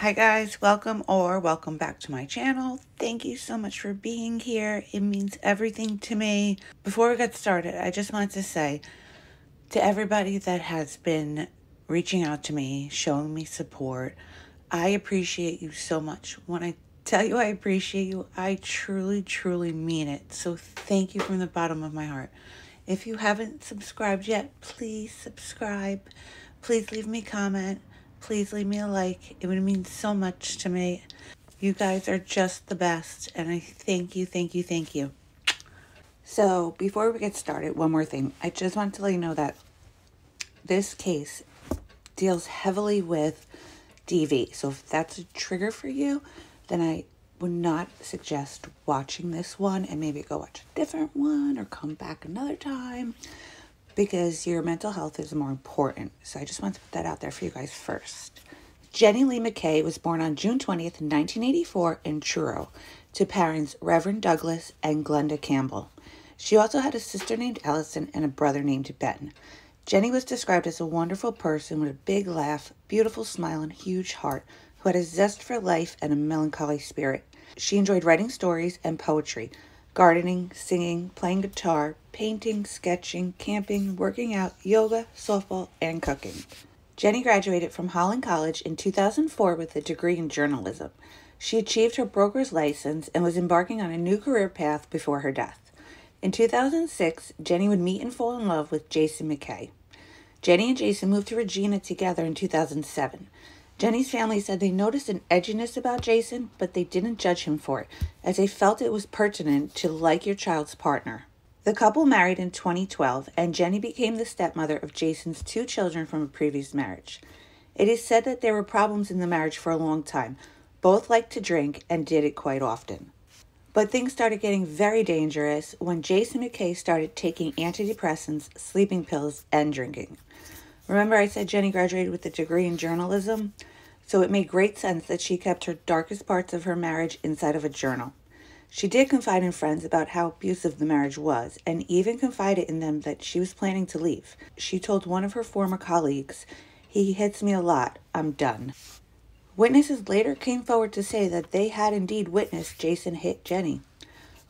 Hi guys, welcome or welcome back to my channel. Thank you so much for being here. It means everything to me. Before we get started, I just wanted to say to everybody that has been reaching out to me, showing me support, I appreciate you so much. When I tell you I appreciate you, I truly, truly mean it. So thank you from the bottom of my heart. If you haven't subscribed yet, please subscribe. Please leave me comment please leave me a like. It would mean so much to me. You guys are just the best, and I thank you, thank you, thank you. So, before we get started, one more thing. I just want to let you know that this case deals heavily with DV. So, if that's a trigger for you, then I would not suggest watching this one and maybe go watch a different one or come back another time because your mental health is more important. So I just want to put that out there for you guys first. Jenny Lee McKay was born on June 20th, 1984 in Truro to parents Reverend Douglas and Glenda Campbell. She also had a sister named Allison and a brother named Ben. Jenny was described as a wonderful person with a big laugh, beautiful smile, and huge heart who had a zest for life and a melancholy spirit. She enjoyed writing stories and poetry, gardening, singing, playing guitar, painting, sketching, camping, working out, yoga, softball, and cooking. Jenny graduated from Holland College in 2004 with a degree in journalism. She achieved her broker's license and was embarking on a new career path before her death. In 2006, Jenny would meet and fall in love with Jason McKay. Jenny and Jason moved to Regina together in 2007. Jenny's family said they noticed an edginess about Jason, but they didn't judge him for it, as they felt it was pertinent to like your child's partner. The couple married in 2012, and Jenny became the stepmother of Jason's two children from a previous marriage. It is said that there were problems in the marriage for a long time. Both liked to drink and did it quite often. But things started getting very dangerous when Jason McKay started taking antidepressants, sleeping pills, and drinking. Remember, I said Jenny graduated with a degree in journalism? So it made great sense that she kept her darkest parts of her marriage inside of a journal. She did confide in friends about how abusive the marriage was, and even confided in them that she was planning to leave. She told one of her former colleagues, He hits me a lot. I'm done. Witnesses later came forward to say that they had indeed witnessed Jason hit Jenny.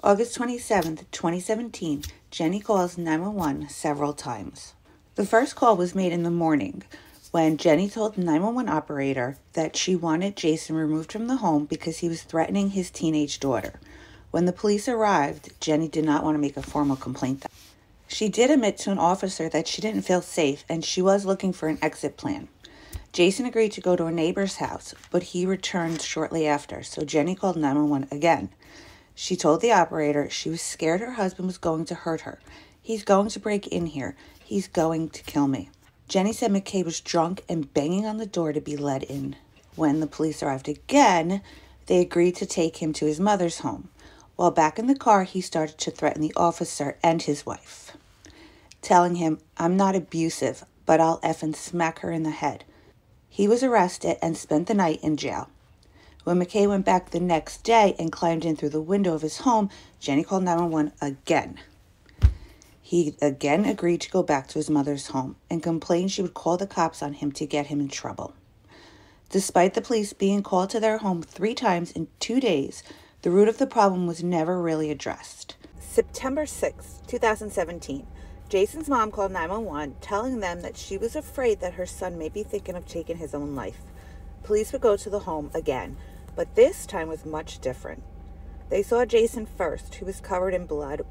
August 27, 2017, Jenny calls 911 several times. The first call was made in the morning when Jenny told the 911 operator that she wanted Jason removed from the home because he was threatening his teenage daughter. When the police arrived, Jenny did not want to make a formal complaint. She did admit to an officer that she didn't feel safe and she was looking for an exit plan. Jason agreed to go to a neighbor's house, but he returned shortly after, so Jenny called 911 again. She told the operator she was scared her husband was going to hurt her. He's going to break in here. He's going to kill me. Jenny said McKay was drunk and banging on the door to be let in. When the police arrived again, they agreed to take him to his mother's home. While back in the car, he started to threaten the officer and his wife, telling him, I'm not abusive, but I'll effing smack her in the head. He was arrested and spent the night in jail. When McKay went back the next day and climbed in through the window of his home, Jenny called 911 again. He again agreed to go back to his mother's home and complained she would call the cops on him to get him in trouble. Despite the police being called to their home three times in two days, the root of the problem was never really addressed. September 6, 2017, Jason's mom called 911 telling them that she was afraid that her son may be thinking of taking his own life. Police would go to the home again, but this time was much different. They saw Jason first, who was covered in blood,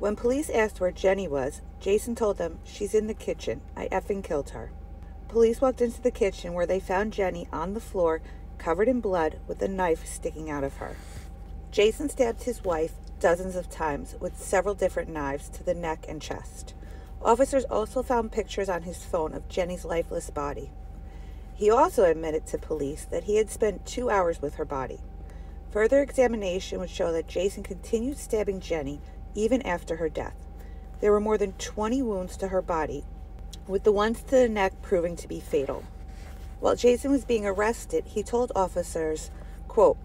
when police asked where Jenny was, Jason told them, She's in the kitchen. I effing killed her. Police walked into the kitchen where they found Jenny on the floor, covered in blood, with a knife sticking out of her. Jason stabbed his wife dozens of times with several different knives to the neck and chest. Officers also found pictures on his phone of Jenny's lifeless body. He also admitted to police that he had spent two hours with her body. Further examination would show that Jason continued stabbing Jenny even after her death. There were more than 20 wounds to her body, with the ones to the neck proving to be fatal. While Jason was being arrested, he told officers, quote,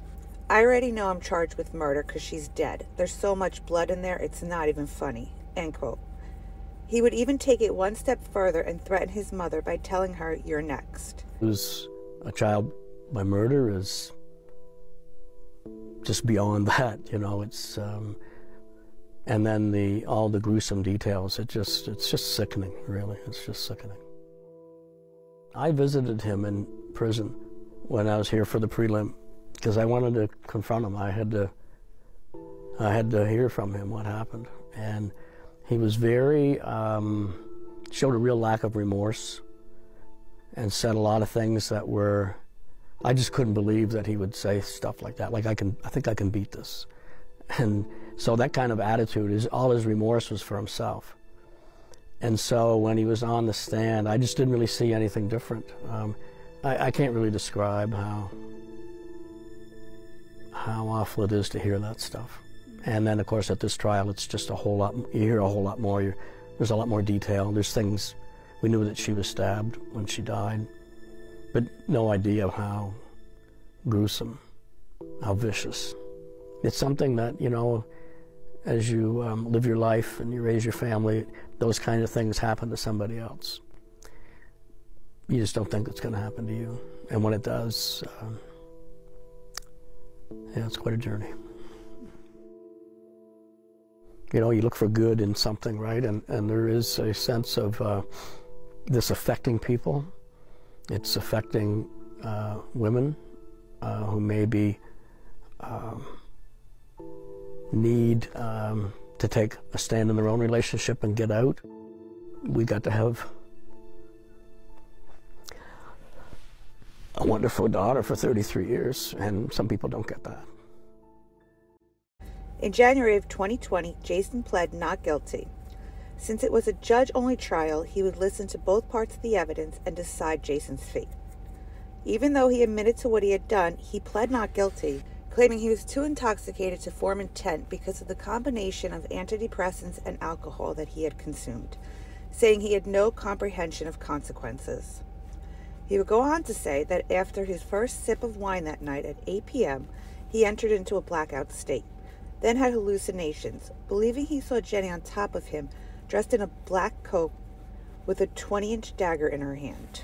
I already know I'm charged with murder because she's dead. There's so much blood in there, it's not even funny. End quote. He would even take it one step further and threaten his mother by telling her, You're next. Was a child by murder is just beyond that. You know, it's um, and then the all the gruesome details. It just it's just sickening. Really, it's just sickening. I visited him in prison when I was here for the prelim because I wanted to confront him. I had to I had to hear from him what happened, and he was very um, showed a real lack of remorse and said a lot of things that were I just couldn't believe that he would say stuff like that. Like I can, I think I can beat this, and so that kind of attitude is all his remorse was for himself. And so when he was on the stand, I just didn't really see anything different. Um, I, I can't really describe how how awful it is to hear that stuff. And then, of course, at this trial, it's just a whole lot. You hear a whole lot more. You're, there's a lot more detail. There's things. We knew that she was stabbed when she died but no idea how gruesome, how vicious. It's something that, you know, as you um, live your life and you raise your family, those kind of things happen to somebody else. You just don't think it's going to happen to you. And when it does, um, yeah, it's quite a journey. You know, you look for good in something, right? And, and there is a sense of uh, this affecting people it's affecting uh, women uh, who maybe um, need um, to take a stand in their own relationship and get out. We got to have a wonderful daughter for 33 years, and some people don't get that. In January of 2020, Jason pled not guilty. Since it was a judge only trial, he would listen to both parts of the evidence and decide Jason's fate. Even though he admitted to what he had done, he pled not guilty, claiming he was too intoxicated to form intent because of the combination of antidepressants and alcohol that he had consumed, saying he had no comprehension of consequences. He would go on to say that after his first sip of wine that night at 8 p.m., he entered into a blackout state, then had hallucinations, believing he saw Jenny on top of him dressed in a black coat with a 20 inch dagger in her hand.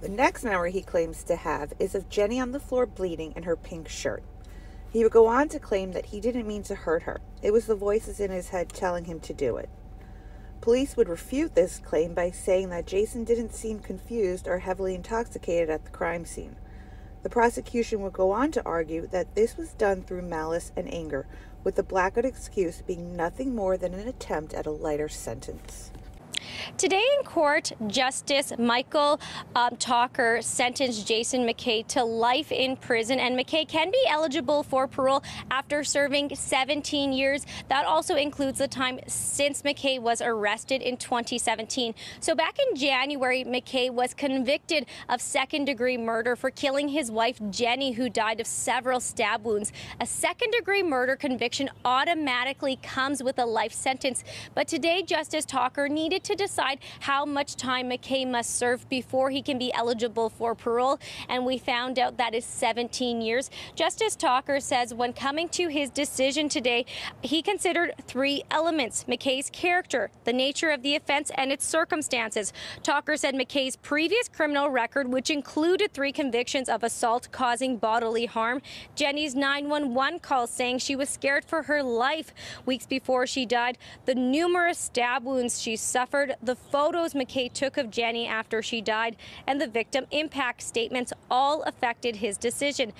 The next memory he claims to have is of Jenny on the floor bleeding in her pink shirt. He would go on to claim that he didn't mean to hurt her, it was the voices in his head telling him to do it. Police would refute this claim by saying that Jason didn't seem confused or heavily intoxicated at the crime scene. The prosecution would go on to argue that this was done through malice and anger, with the blackout excuse being nothing more than an attempt at a lighter sentence. Today in court, Justice Michael um, Tochor sentenced Jason McKay to life in prison, and McKay can be eligible for parole after serving 17 years. That also includes the time since McKay was arrested in 2017. So back in January, McKay was convicted of second degree murder for killing his wife, Jenny, who died of several stab wounds. A second degree murder conviction automatically comes with a life sentence. But today, Justice Tochor needed to decide how much time McKay must serve before he can be eligible for parole, and we found out that is 17 years. Justice Tochor says when coming to his decision today, he considered three elements McKay's character, the nature of the offense, and its circumstances. Tochor said McKay's previous criminal record, which included three convictions of assault causing bodily harm, Jenny's 911 call saying she was scared for her life weeks before she died, the numerous stab wounds she suffered, the photos McKay took of Jenny after she died, and the victim impact statements all affected his decision.